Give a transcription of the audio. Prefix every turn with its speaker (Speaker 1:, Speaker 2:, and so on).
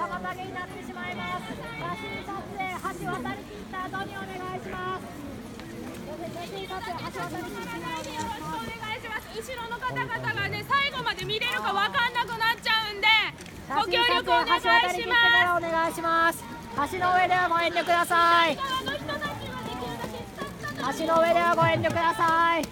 Speaker 1: 妨げになってしまいます写真撮影橋渡り切った後にお願いします写真撮影橋渡り切った後にしく
Speaker 2: お願いします後ろの方々がね最後まで見れるかわかんなくなっちゃうんでご協力お願いしま
Speaker 1: すお願いします橋の上ではご遠慮ください橋の上ではご遠慮ください